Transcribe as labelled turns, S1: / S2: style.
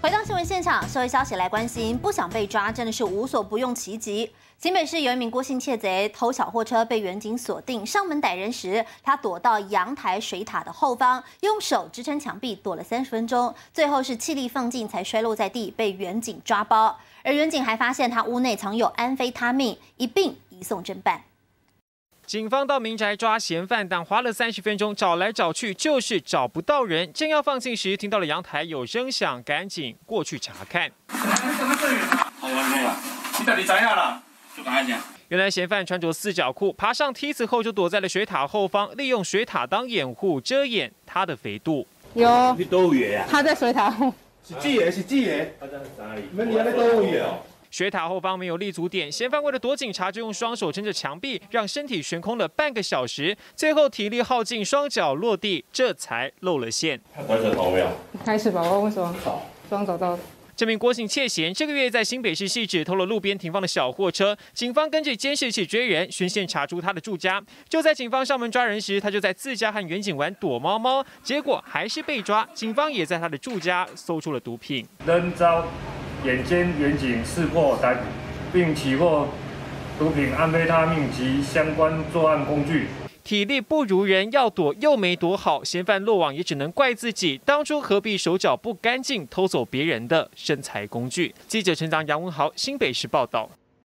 S1: 回到新闻现场，社会消息来关心，不想被抓真的是无所不用其极。新北市有一名郭姓窃贼偷小货车，被远警锁定，上门逮人时，他躲到阳台水塔的后方，用手支撑墙壁躲了三十分钟，最后是气力放尽才摔落在地，被远警抓包。而远警还发现他屋内藏有安非他命，一并移送侦办。
S2: 警方到民宅抓嫌犯，但花了三十分钟，找来找去就是找不到人。正要放进时，听到了阳台有声响，赶紧过去查看。原来嫌犯穿着四角裤，爬上梯子后就躲在了水塔后方，利用水塔当掩护，遮掩他的肥肚。
S3: 有，
S4: 你多远呀？
S3: 他在水塔后。
S4: 是几爷？是几爷？他在哪里？那你要多远？
S2: 水塔后方没有立足点，嫌犯为了躲警察，就用双手撑着墙壁，让身体悬空了半个小时，最后体力耗尽，双脚落地，这才露了馅。
S3: 开始吧，我问说。好，双找到。
S2: 这名郭姓窃嫌这个月在新北市汐止偷了路边停放的小货车，警方根据监视器追人，循线查出他的住家。就在警方上门抓人时，他就在自家和远景玩躲猫猫，结果还是被抓。警方也在他的住家搜出了毒品。
S5: 人遭眼尖远景识破逮捕，并起获毒品安非他命及相关作案工具。
S2: 体力不如人，要躲又没躲好，嫌犯落网也只能怪自己，当初何必手脚不干净偷走别人的身材工具？记者陈长杨文豪新北市报道。